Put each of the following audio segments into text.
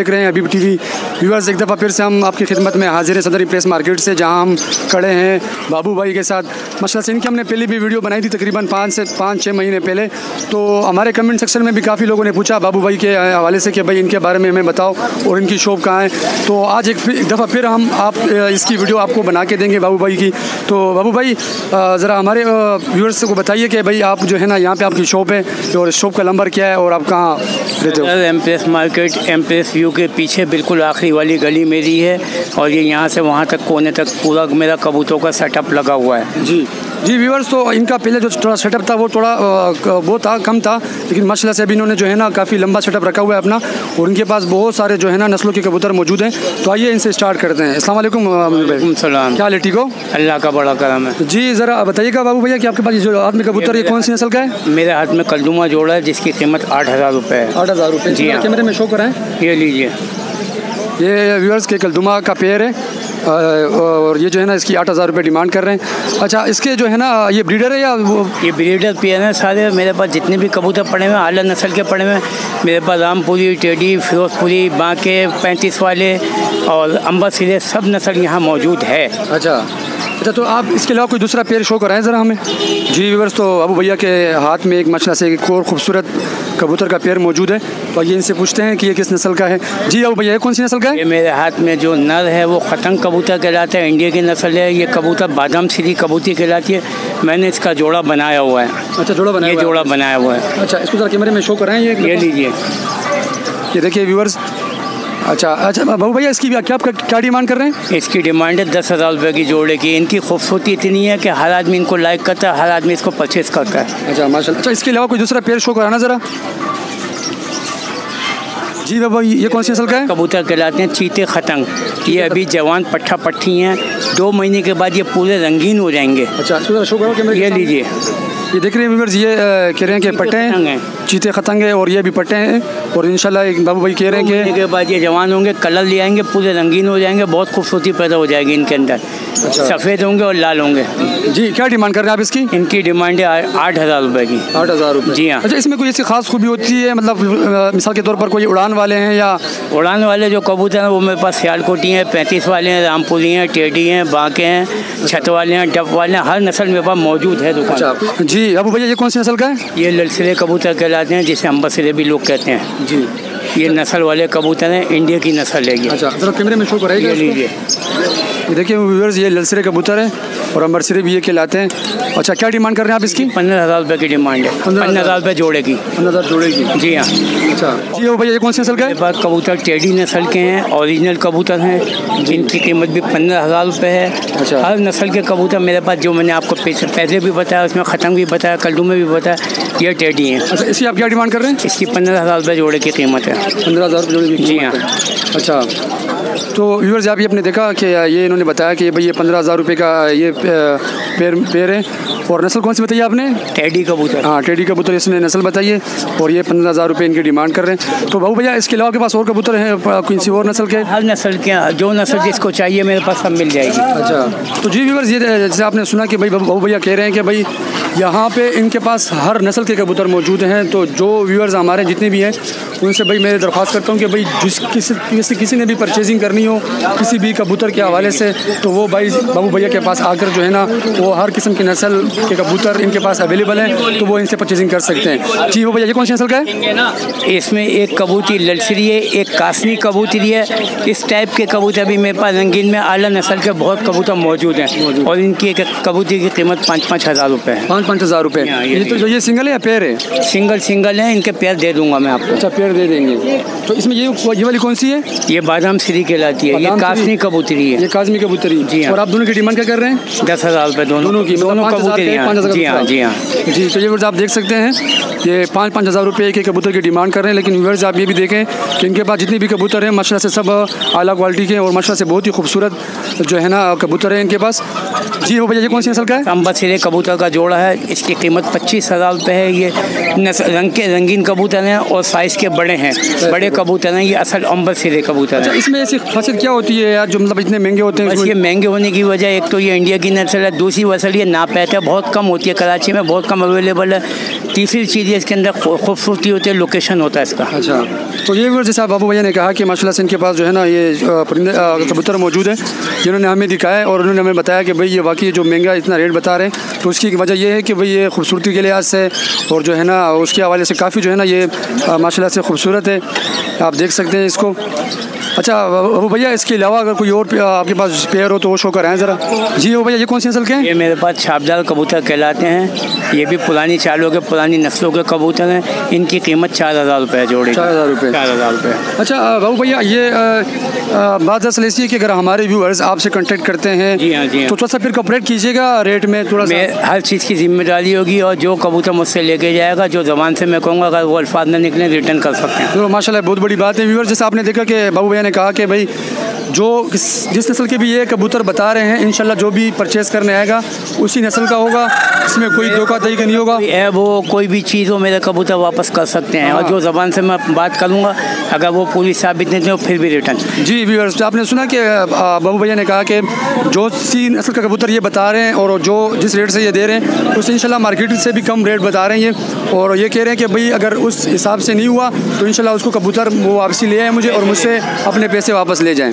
دیکھ رہے ہیں ابھی ٹی وی ویورز ایک دفعہ پھر سے ہم آپ کی خدمت میں حاضر ہیں صدری پریس مارکیٹ سے، جہاں ہم کھڑے ہیں بابو بھائی کے ساتھ۔ ماشاء سے ان کی ہم نے پہلے بھی ویڈیو بنائی تھی تقریباً پانچ سے پانچ چھ مہینے پہلے۔ تو ہمارے کمنٹ سیکشن میں بھی کافی لوگوں نے پوچھا بابو بھائی کے حوالے سے کہ بھائی ان کے بارے میں ہمیں بتاؤ اور ان کی شاپ کہاں ہے۔ تو آج ایک دفعہ پھر ہم آپ، اس کی ویڈیو آپ کو بنا کے دیں گے بابو بھائی کی۔ تو بابو بھائی ذرا ہمارے ویورز کو بتائیے کہ بھائی آپ جو ہے نا یہاں پہ آپ کی شاپ ہے اور شاپ کا نمبر کیا ہے اور آپ کہاں رہتے ہو؟ ایم کے پیچھے بالکل آخری والی گلی میری ہے اور یہ یہاں سے وہاں تک کونے تک پورا میرا کبوتروں کا سیٹ اپ لگا ہوا ہے۔ جی۔ جی ویورز تو ان کا پہلے جو تھوڑا سیٹ اپ تھا وہ تھوڑا وہ تھا کم تھا لیکن ماشاء اللہ سے ابھی انہوں نے جو ہے نا کافی لمبا سیٹ اپ رکھا ہوا ہے اپنا اور ان کے پاس بہت سارے جو ہے نا نسلوں کے کبوتر موجود ہیں۔ تو آئیے ان سے اسٹارٹ کرتے ہیں۔ السلام علیکم السلام۔ کیا ٹھیک ہو؟ اللہ کا بڑا کرم ہے۔ جی ذرا بتائیے گا بابو بھیا کہ آپ کے پاس جو آدمی کبوتر یہ کون سی نسل کا ہے؟ میرے ہاتھ میں کلدوما جوڑا ہے جس کی قیمت آٹھ ہزار روپے ہے۔ آٹھ ہزار روپے۔ جی ہاں۔ کیمرے میں شو کریں یہ لیجیے۔ یہ ویورز کے کلدما کا پیر ہے۔ اور یہ جو ہے نا اس کی آٹھ ہزار روپے ڈیمانڈ کر رہے ہیں۔ اچھا اس کے جو ہے نا یہ بریڈر ہے یا وہ؟ یہ بریڈر پیئر ہیں۔ سارے میرے پاس جتنے بھی کبوتر پڑے ہوئے ہیں اعلیٰ نسل کے پڑے ہوئے ہیں۔ میرے پاس رام پوری ٹیڈی فیروز پوری بانکے پینتیس والے اور امبر سرے سب نسل یہاں موجود ہے۔ اچھا اچھا تو آپ اس کے علاوہ کوئی دوسرا پیر شو کرائیں ذرا ہمیں؟ جی ویورس تو ابو بھیا کے ہاتھ میں ایک ماشاء سے ایک اور خوبصورت کبوتر کا پیر موجود ہے۔ اور یہ ان سے پوچھتے ہیں کہ یہ کس نسل کا ہے۔ جی ابو بھیا یہ کون سی نسل کا ہے؟ یہ میرے ہاتھ میں جو نر ہے وہ ختنگ کبوتر کہلاتا ہے انڈیا کی نسل ہے۔ یہ کبوتر بادام سری کبوتری کہلاتی ہے۔ میں نے اس کا جوڑا بنایا ہوا ہے۔ اچھا جوڑا بنایا یہ جوڑا بنایا ہوا ہے۔ اچھا اس کو ذرا کیمرے میں شو کرائیں یہ یہ لیجیے یہ دیکھیے ویورس اچھا اچھا بابو بھیا اس کی کیا آپ کا کیا ڈیمانڈ کر رہے ہیں؟ اس کی ڈیمانڈ ہے دس ہزار روپے کی جوڑے کی۔ ان کی خوبصورتی اتنی ہے کہ ہر آدمی ان کو لائک کرتا ہے ہر آدمی اس کو پرچیز کرتا ہے۔ اچھا ماشاء اللہ اچھا اس کے علاوہ کوئی دوسرا پیر شو کرانا ذرا؟ جی بابا یہ کون سی نسل کا ہے؟ کبوتر کہلاتے ہیں چیتے ختنگ۔ یہ ابھی جوان پٹھا پٹھی ہیں۔ دو مہینے کے بعد یہ پورے رنگین ہو جائیں گے۔ اچھا یہ لیجیے یہ دیکھ رہے ہیں ویورز یہ کہہ رہے ہیں کہ پٹے ہیں چیتے ختنگ ہیں اور یہ بھی پٹے ہیں اور انشاءاللہ ایک بابو بھائی کہہ رہے ہیں کہ کے بعد یہ جوان ہوں گے کلر لے آئیں گے پورے رنگین ہو جائیں گے بہت خوبصورتی پیدا ہو جائے گی ان کے اندر۔ سفید ہوں گے اور لال ہوں گے۔ جی کیا ڈیمانڈ کر رہے ہیں آپ اس کی؟ ان کی ڈیمانڈ ہے آٹھ ہزار روپے کی۔ آٹھ ہزار روپے۔ جی ہاں۔ اچھا اس میں کوئی ایسی خاص خوبی ہوتی ہے؟ مطلب مثال کے طور پر کوئی اڑان والے ہیں یا اڑان والے جو کبوتر ہیں وہ میرے پاس سیال کوٹی ہیں پینتیس والے ہیں رام پوری ہیں ٹیڈی ہیں بانکے ہیں چھت والے ہیں ڈب والے ہیں ہر نسل میرے پاس موجود ہے دکان۔ اچھا جی ابو بھیا یہ کون سی نسل کا ہے؟ یہ للسلے کبوتر کہلاتے ہیں جسے امبسرے بھی لوگ کہتے ہیں۔ جی۔ یہ نسل والے کبوتر ہیں انڈیا کی نسل ہے یہ۔ اچھا ذرا کیمرے میں شو کو؟ لیجیے۔ یہ دیکھیں ویورز یہ للسرے کبوتر ہے اور امبرسرے بھی یہ کہلاتے ہیں۔ اچھا کیا ڈیمانڈ کر رہے ہیں آپ اس کی؟ پندرہ ہزار روپے کی ڈیمانڈ ہے۔ پندرہ ہزار۔ روپے جوڑے کی۔ پندرہ ہزار جوڑے گی جی ہاں۔ اچھا۔ جی بھیا یہ کون سی نسل کا ہے؟ کبوتر ٹیڈی نسل کے ہیں اوریجنل کبوتر ہیں۔ جن کی قیمت بھی پندرہ ہزار روپے ہے۔ اچھا۔ ہر نسل کے کبوتر میرے پاس جو میں نے آپ کو پہلے بھی بتایا اس میں ختم بھی بتایا کلڈو میں بھی بتایا۔ یہ ٹیڈی ہیں اچھا اس کی آپ کیا ڈیمانڈ کر رہے ہیں؟ اس کی پندرہ ہزار روپے جوڑے کی قیمت ہے۔ پندرہ ہزار جوڑے گی جی ہاں۔ اچھا تو ویورز آپ یہ آپ نے دیکھا کہ یہ انہوں نے بتایا کہ بھائی یہ پندرہ ہزار روپے کا یہ پیر پیر ہے اور نسل کون سی بتائی آپ نے؟ ٹیڈی کبوتر۔ ہاں ٹیڈی کبوتر اس نے نسل بتائیے اور یہ پندرہ ہزار روپے ان کی ڈیمانڈ کر رہے ہیں۔ تو بابو بھیا اس کے علاوہ کے پاس اور کبوتر ہیں؟ کوئی سی اور نسل کے؟ ہر نسل کے جو نسل جس کو چاہیے میرے پاس سب مل جائے گی۔ اچھا۔ تو جی ویورز یہ جیسے آپ نے سنا کہ بھائی بابو بھیا کہہ رہے ہیں کہ بھائی یہاں پہ ان کے پاس ہر نسل کے کبوتر موجود ہیں۔ تو جو ویورز ہمارے جتنے بھی ہیں ان سے بھائی میں درخواست کرتا ہوں کہ بھائی جس کسی کسی کسی نے بھی پرچیزنگ کرنی ہو کسی بھی کبوتر کے حوالے سے تو وہ بھائی بابو بھیا کے پاس آ کر جو ہے نا وہ ہر قسم کی نسل کے کبوتر ان کے پاس اویلیبل ہیں تو وہ ان سے پرچیزنگ کر سکتے ہیں۔ جی وہ یہ کون سی نسل کا ہے؟ اس میں ایک کبوتری للسری ہے ایک کاسنی کبوتری ہے۔ اس ٹائپ کے کبوتر بھی میرے پاس رنگین میں اعلیٰ نسل کے بہت کبوتر موجود ہیں۔ اور ان کی ایک کبوتری کی قیمت پانچ پانچ ہزار روپے ہے۔ پانچ پانچ ہزار روپے۔ ہاں، یہ تو یہ سنگل ہے یا پیر ہے؟ سنگل سنگل ہیں ان کے پیر دے دوں گا میں آپ کو۔ اچھا پیر دے دیں گے۔ تو اس میں یہ یہ والی کون سی ہے؟ یہ بادام سری کہلاتی ہے یہ سری؟ کاسنی کبوتری ہے۔ یہ کاظمی کبوتری۔ جی ہاں۔ اور آپ دونوں کی ڈیمانڈ کیا کر رہے ہیں؟ دس ہزار روپے دونوں۔ کی دونوں کبوتری کے پانچ ہزار جی ہاں جی ہاں۔ جی تو یہ ورز آپ دیکھ سکتے ہیں یہ پانچ پانچ ہزار روپے کے کبوتر کی ڈیمانڈ کر رہے ہیں لیکن ویورز آپ یہ بھی دیکھیں کہ ان کے پاس جتنے بھی کبوتر ہیں ماشاء سے سب اعلیٰ کوالٹی کے اور ماشاء سے بہت ہی خوبصورت جو ہے نا کبوتر ہیں ان کے پاس۔ جی وہ بھیا یہ کون سی نسل کا ہے؟ سرے کبوتر کا جوڑا ہے اس کی قیمت پچیس ہزار روپے ہے یہ رنگ کے رنگین کبوتر ہیں اور سائز کے بڑے ہیں بڑے کبوتر ہیں یہ اصل امبر سرے کبوتر اچھا ہیں اس میں ایسی خاصیت کیا ہوتی ہے یار جو مطلب اتنے مہنگے ہوتے ہیں یہ مہنگے ہونے کی وجہ ایک تو یہ انڈیا کی نسل ہے دوسری وسل یہ ناپیت ہے بہت بہت کم ہوتی ہے، کراچی میں بہت کم اویلیبل ہے۔ تیسری چیز یہ اس کے اندر خوبصورتی ہوتی ہے لوکیشن ہوتا ہے اس کا۔ اچھا۔ تو یہ بھی جیسا بابو بھیا نے کہا کہ ماشاء اللہ سے ان کے پاس جو ہے نا یہ پرندے کبوتر موجود ہے جنہوں نے ہمیں دکھایا اور انہوں نے ہمیں بتایا کہ بھائی یہ واقعی جو مہنگا اتنا ریٹ بتا رہے ہیں، تو اس کی وجہ یہ ہے کہ بھائی یہ خوبصورتی کے لحاظ سے اور جو ہے نا اس کے حوالے سے کافی جو ہے نا یہ ماشاء اللہ سے خوبصورت ہے۔ آپ دیکھ سکتے ہیں اس کو۔ اچھا وہ بھیا اس کے علاوہ اگر کوئی اور آپ کے پاس پیئر ہو تو وہ شو کرائیں ذرا۔ جی وہ بھیا یہ کون سی نسل کے ہیں؟ یہ میرے پاس چھاپدار کبوتر کہلاتے ہیں۔ یہ بھی پرانی چالوں کے پرانی نسلوں کے کبوتر ہیں۔ ان کی قیمت چار ہزار روپے جوڑی چار ہزار روپے۔ چار ہزار روپے۔ اچھا بابو بھیا یہ بات اصل ایسی ہے کہ اگر ہمارے ویورز آپ سے کنٹیکٹ کرتے ہیں جی ہاں جی ہاں۔ تو تھوڑا سا پھر کپریٹ کیجیے گا ریٹ میں تھوڑا میں ہر چیز کی ذمہ داری ہوگی اور جو کبوتر مجھ سے لے کے جائے گا جو زبان سے میں کہوں گا اگر وہ الفاظ نہ نکلیں ریٹرن کر سکتے ہیں۔ تو ماشاء اللہ بہت بڑی بات ہے ویور جیسے آپ نے دیکھا کہ بابو بھیا نے کہا کہ بھائی جو جس نسل کے بھی یہ کبوتر بتا رہے ہیں انشاءاللہ جو بھی پرچیز کرنے آئے گا اسی نسل کا ہوگا۔ اس میں کوئی دھوکہ دہی کا نہیں ہوگا۔ وہ کوئی بھی چیز ہو میرے کبوتر واپس کر سکتے ہیں۔ اور جو زبان سے میں بات کروں گا اگر وہ پوری ثابت نہیں تو پھر بھی ریٹرن جی ویورس آپ نے سنا کہ بابو بھیا نے کہا کہ جو سی نسل کا کبوتر یہ بتا رہے ہیں اور جو جس ریٹ سے یہ دے رہے ہیں اس ان شاء اللہ مارکیٹ سے بھی کم ریٹ بتا رہے ہیں یہ۔ اور یہ کہہ رہے ہیں کہ بھائی اگر اس حساب سے نہیں ہوا تو ان شاء اللہ اس کو کبوتر وہ واپسی لے آئیں مجھے اور مجھ سے اپنے پیسے واپس لے جائیں۔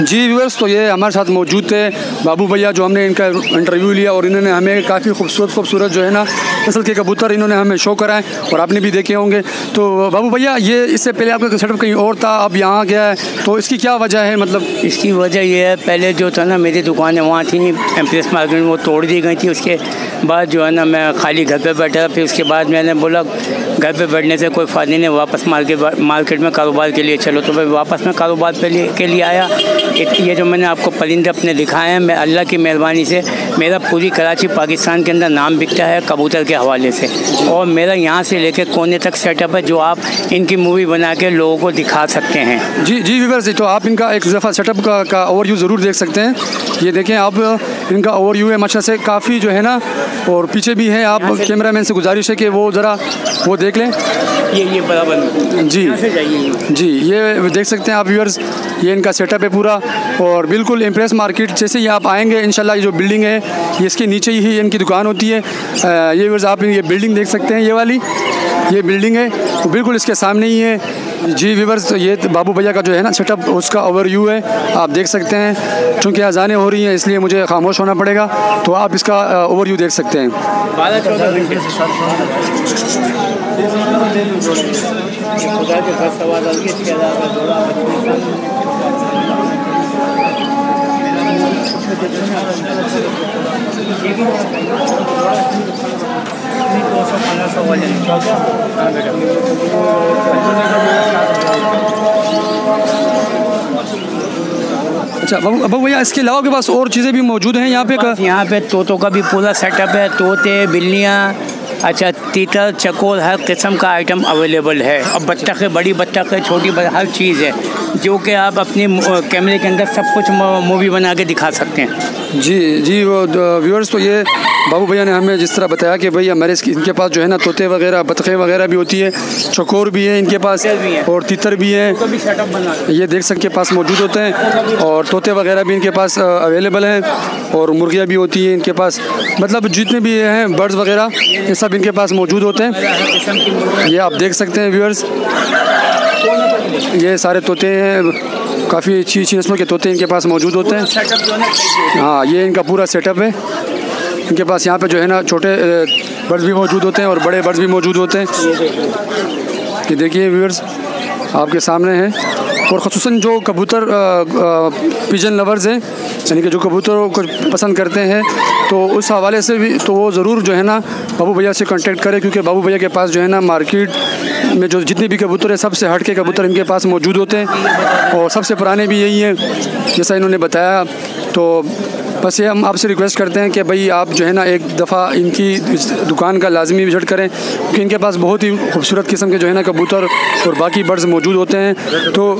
جی ویورس تو یہ ہمارے ساتھ موجود تھے۔ بابو بھیا جو ہم نے ان کا انٹرویو لیا اور انہوں نے ہمیں کافی خوبصورت خوبصورت جو ہے نا نسل کے کبوتر انہوں نے ہمیں شو کرائے اور آپ نے بھی دیکھے ہوں گے۔ تو بابو بھیا، یہ اس سے پہلے آپ کا سیٹ اپ کہیں اور تھا، اب یہاں گیا ہے۔ تو اس کی کیا وجہ ہے؟ مطلب اس کی وجہ یہ ہے، پہلے جو تھا نا، میری دکانیں وہاں تھیں ایم پی ایس مارکیٹ میں وہ توڑ دی گئی تھی۔ اس کے بعد جو ہے نا، میں خالی گھر پہ بیٹھا۔ پھر اس کے بعد میں نے بولا، گھر پہ بیٹھنے سے کوئی فائدہ نہیں، واپس مارکیٹ مارکیٹ میں کاروبار کے لیے چلو۔ تو میں واپس میں کاروبار پہ کے لیے آیا۔ یہ جو میں نے آپ کو پرندے اپنے دکھائے ہیں، میں اللہ کی مہربانی سے میرا پوری کراچی، پاکستان کے اندر نام بکتا ہے کبوتر کے حوالے سے۔ اور میرا یہاں سے لے کے کونے تک سیٹ اپ ہے جو آپ ان کی مووی بنا کے لوگوں کو دکھا سکتے ہیں۔ جی جی جی تو آپ ان کا ایک دفعہ سیٹ اپ کا کا اوور یو ضرور دیکھ سکتے ہیں۔ یہ دیکھیں، آپ ان کا اوور یو ہے ماشاء سے کافی جو ہے نا اور پیچھے بھی ہے آپ کیمرہ مین سے گزارش ہے کہ وہ ذرا وہ دیکھ لیں۔ یہ یہ برابر جی۔ جی یہ دیکھ سکتے ہیں آپ ویورز یہ ان کا سیٹ اپ ہے پورا۔ اور بالکل امپریس مارکیٹ جیسے ہی آپ آئیں گے انشاءاللہ یہ جو بلڈنگ ہے اس کے نیچے ہی ان کی دکان ہوتی ہے۔ یہ ویورز آپ یہ بلڈنگ دیکھ سکتے ہیں یہ والی۔ یہ بلڈنگ ہے بالکل اس کے سامنے ہی ہے۔ جی ویورز، یہ بابو بھیا کا جو ہے نا سیٹ اپ اس کا اوور یو ہے، آپ دیکھ سکتے ہیں۔ چونکہ اذانیں ہو رہی ہیں، اس لیے مجھے خاموش ہونا پڑے گا۔ تو آپ اس کا اوور یو دیکھ سکتے ہیں۔ اچھا بابو بھیا اس کے علاوہ کے پاس اور چیزیں بھی موجود ہیں یہاں پہ؟ یہاں پہ طوطوں کا بھی پورا سیٹ اپ ہے طوطے بلیاں اچھا تیتر چکور ہر قسم کا آئٹم اویلیبل ہے۔ اور بطخ بڑی بطخ ہے چھوٹی ہر چیز ہے جو کہ آپ اپنی کیمرے کے اندر سب کچھ مووی بنا کے دکھا سکتے ہیں۔ جی جی وہ ویورس تو یہ بابو بھیا نے ہمیں جس طرح بتایا کہ بھائی ہمارے ان کے پاس جو ہے نا طوطے وغیرہ بطخیں وغیرہ بھی ہوتی ہے چکور بھی ہے ان کے پاس اور تیتر بھی ہیں۔ یہ دیکھ سکتے کے پاس موجود ہوتے ہیں اور طوطے وغیرہ بھی ان کے پاس اویلیبل ہیں اور مرغیاں بھی ہوتی ہیں ان کے پاس۔ مطلب جتنے بھی ہیں برڈز وغیرہ یہ سب ان کے پاس موجود ہوتے ہیں۔ یہ آپ دیکھ سکتے ہیں ویورس یہ سارے طوطے ہیں کافی اچھی اچھی نسلوں کے طوطے ان کے پاس موجود ہوتے ہیں۔ ہاں یہ ان کا پورا سیٹ اپ ہے۔ ان کے پاس یہاں پہ جو ہے نا چھوٹے برڈز بھی موجود ہوتے ہیں اور بڑے برڈز بھی موجود ہوتے ہیں۔ یہ دیکھیے ویورز، آپ کے سامنے ہیں۔ اور خصوصاً جو کبوتر پیجن لورز ہیں یعنی کہ جو کبوتروں کو پسند کرتے ہیں، تو اس حوالے سے بھی تو وہ ضرور جو ہے نا بابو بھیا سے کانٹیکٹ کرے کیونکہ بابو بھیا کے پاس جو ہے نا مارکیٹ میں جو جتنے بھی کبوتر ہیں، سب سے ہٹ کے کبوتر ان کے پاس موجود ہوتے ہیں۔ اور سب سے پرانے بھی یہی ہیں، جیسا انہوں نے بتایا، تو بس یہ ہم آپ سے ریکویسٹ کرتے ہیں کہ بھائی آپ جو ہے نا ایک دفعہ ان کی دکان کا لازمی وزٹ کریں کیونکہ ان کے پاس بہت ہی خوبصورت قسم کے جو ہے نا کبوتر اور باقی برڈز موجود ہوتے ہیں۔ تو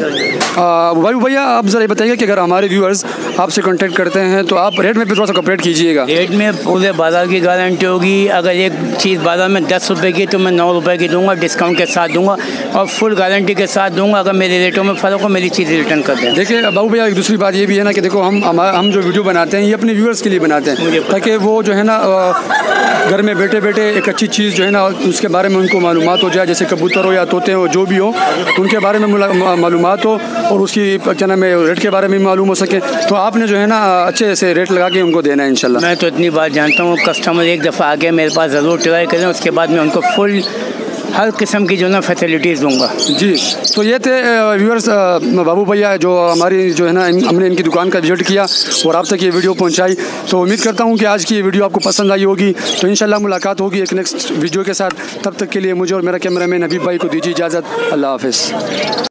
بھائی بھیا آپ ذرا یہ بتائیے کہ اگر ہمارے ویورز آپ سے کانٹیکٹ کرتے ہیں تو آپ ریٹ میں پھر تھوڑا سا کپریٹ کیجیے گا۔ ریٹ میں پورے بازار کی گارنٹی ہوگی۔ اگر ایک چیز بازار میں دس روپے کی تو میں نو روپے کی دوں گا ڈسکاؤنٹ کے ساتھ دوں گا اور فل گارنٹی کے ساتھ دوں گا۔ اگر میرے ریٹوں میں فرق ہو میری چیز ریٹرن کر دیں۔ دیکھیے بابو بھیا ایک دوسری بات یہ بھی ہے نا کہ دیکھو ہم ہم جو ویڈیو بناتے ہیں یہ اپنے ویورس کے لیے بناتے ہیں تاکہ وہ جو ہے نا گھر میں بیٹھے بیٹھے ایک اچھی چیز جو ہے نا اس کے بارے میں ان کو معلومات ہو جائے جیسے کبوتر ہو یا طوطے ہو جو بھی ہو ان کے بارے میں معلومات ہو اور اس کی کیا نام ہے ریٹ کے بارے میں معلوم ہو سکے۔ تو آپ نے جو ہے نا اچھے سے ریٹ لگا کے ان کو دینا ہے انشاءاللہ۔ میں تو اتنی بات جانتا ہوں کسٹمر ایک دفعہ آگے میرے پاس ضرور ٹرائی کریں اس کے بعد میں ان کو فل ہر قسم کی جو نا فیسلٹیز دوں گا۔ جی تو یہ تھے ویورس بابو بھیا جو ہماری جو ہے نا ہم نے ان کی دکان کا وزٹ کیا اور آپ تک یہ ویڈیو پہنچائی۔ تو امید کرتا ہوں کہ آج کی یہ ویڈیو آپ کو پسند آئی ہوگی۔ تو انشاءاللہ ملاقات ہوگی ایک نیکسٹ ویڈیو کے ساتھ۔ تب تک کے لیے مجھے اور میرا کیمرہ مین حبیب بھائی کو دیجیے اجازت۔ اللہ حافظ۔